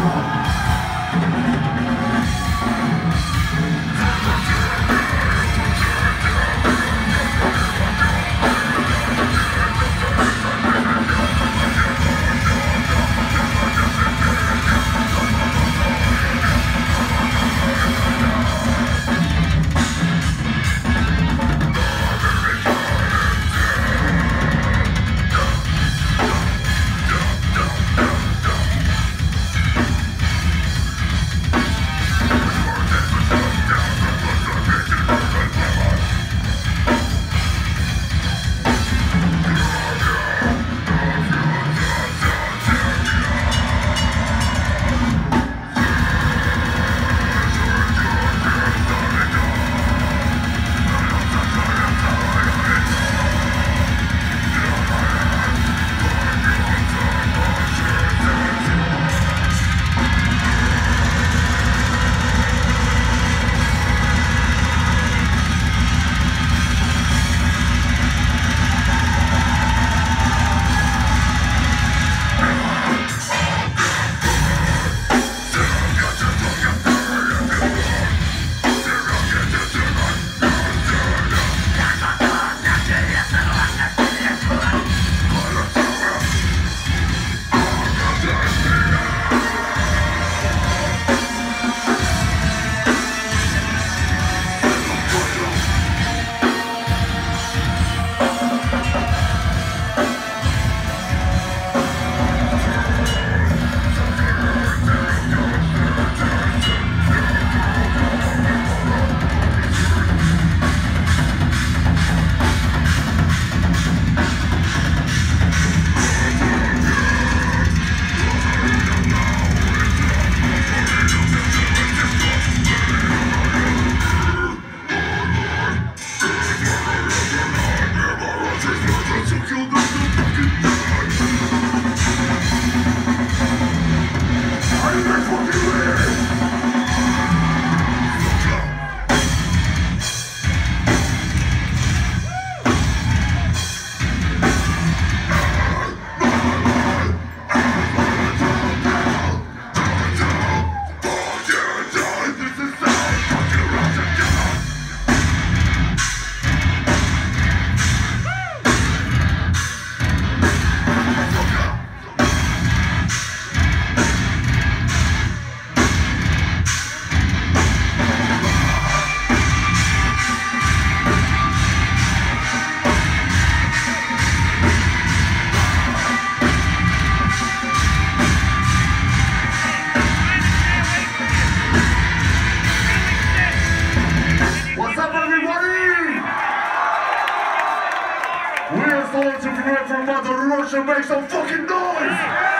Come on. We're going to prepare for another Russia. Make some fucking noise!